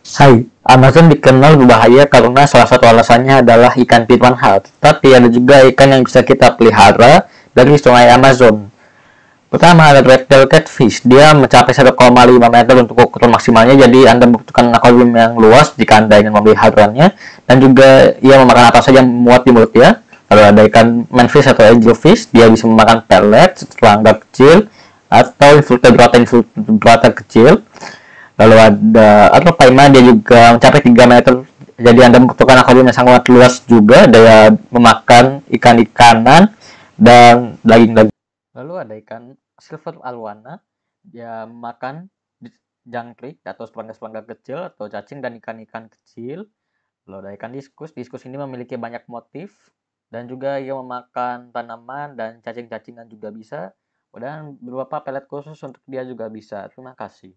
Hai, Amazon dikenal berbahaya karena salah satu alasannya adalah ikan piranha, tetapi ada juga ikan yang bisa kita pelihara dari sungai Amazon. Pertama ada red tail catfish, dia mencapai 1,5 meter untuk ukuran maksimalnya, jadi Anda membutuhkan akuarium yang luas jika Anda ingin memeliharanya, dan juga ia memakan apa saja yang muat di mulut ya. Lalu ada ikan manfish atau angelfish, dia bisa memakan pelet, serangga kecil, atau invertebrata invertebrata kecil lalu ada atau paima dia juga mencapai 3 meter. Jadi anda membutuhkan akuarium yang sangat luas juga. Daya memakan ikan-ikanan dan daging-daging. Lalu ada ikan silver alwana dia makan jangkrik atau serangga-serangga kecil atau cacing dan ikan-ikan kecil. Lalu ada ikan diskus. Diskus ini memiliki banyak motif dan juga ia memakan tanaman dan cacing-cacingan juga bisa. Dan beberapa pelet khusus untuk dia juga bisa. Terima kasih